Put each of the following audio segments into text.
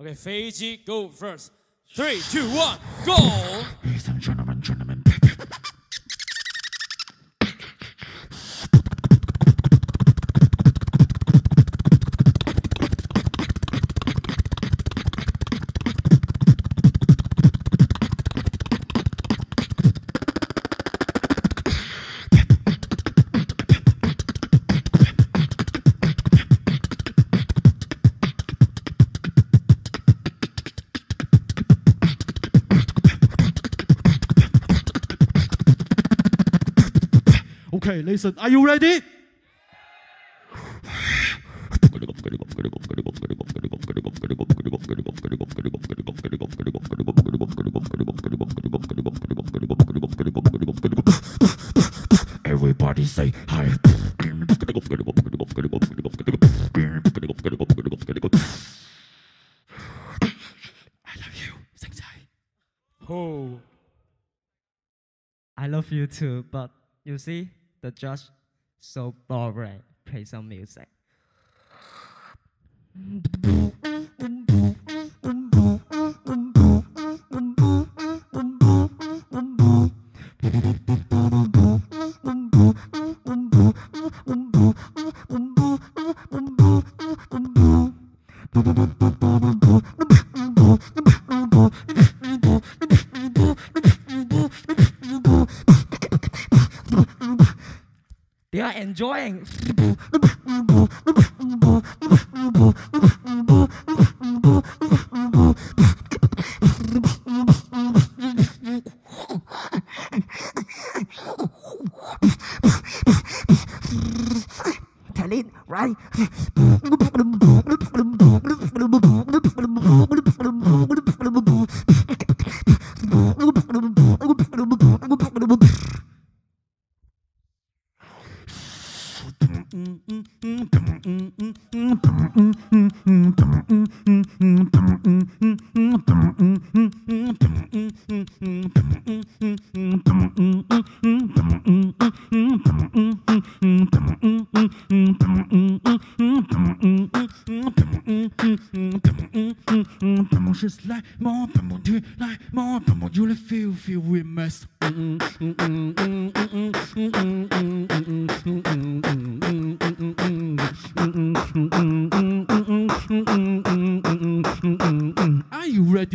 Okay, Feiji, go first. Three, two, one, go! Ladies and gentlemen, gentlemen, Okay, listen, are you ready? Everybody say hi. I love you too, but you see, the judge so boring. Play some music. You are enjoying. Tell it, right? Just like more, more more, you feel feel we mess. Mm -mm.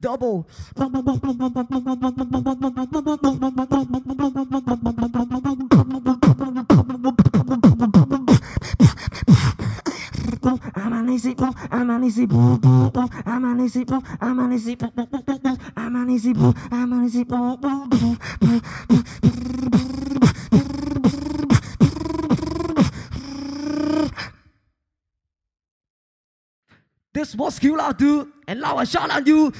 double. I'm an easy boo, I'm an easy boo, boo, boo. I'm an easy boo, I'm an easy boo, I'm an easy boo, I'm an easy boo, boo, boo, boo. This muscular dude and now I shot on you.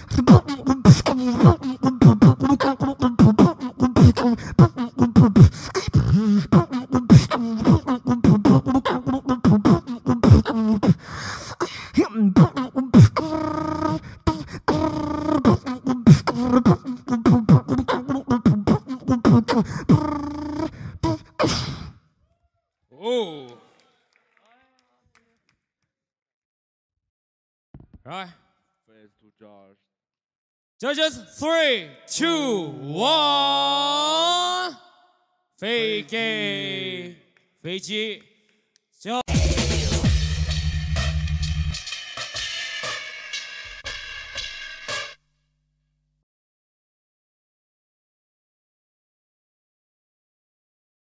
Right. Judges, to Josh. Judges, three, two, one. fake